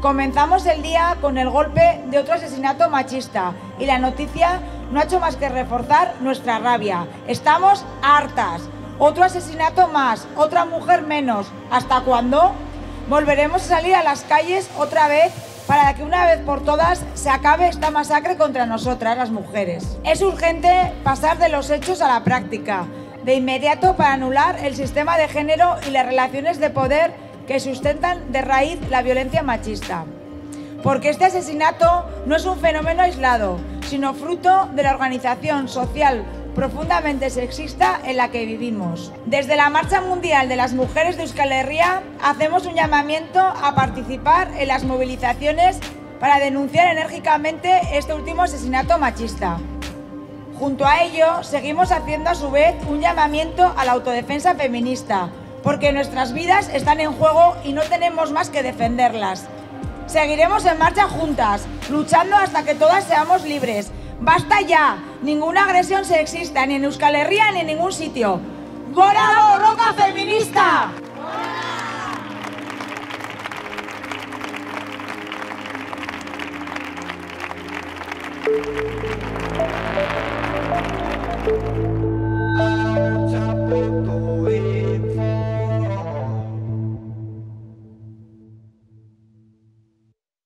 Comenzamos el día con el golpe de otro asesinato machista y la noticia no ha hecho más que reforzar nuestra rabia. Estamos hartas. Otro asesinato más, otra mujer menos. ¿Hasta cuándo? Volveremos a salir a las calles otra vez para que una vez por todas se acabe esta masacre contra nosotras, las mujeres. Es urgente pasar de los hechos a la práctica, de inmediato para anular el sistema de género y las relaciones de poder que sustentan de raíz la violencia machista. Porque este asesinato no es un fenómeno aislado, sino fruto de la organización social profundamente sexista en la que vivimos. Desde la Marcha Mundial de las Mujeres de Euskal Herria hacemos un llamamiento a participar en las movilizaciones para denunciar enérgicamente este último asesinato machista. Junto a ello, seguimos haciendo a su vez un llamamiento a la autodefensa feminista, porque nuestras vidas están en juego y no tenemos más que defenderlas. Seguiremos en marcha juntas, luchando hasta que todas seamos libres. ¡Basta ya! Ninguna agresión sexista, ni en Euskal Herria ni en ningún sitio. ¡Gora roca feminista!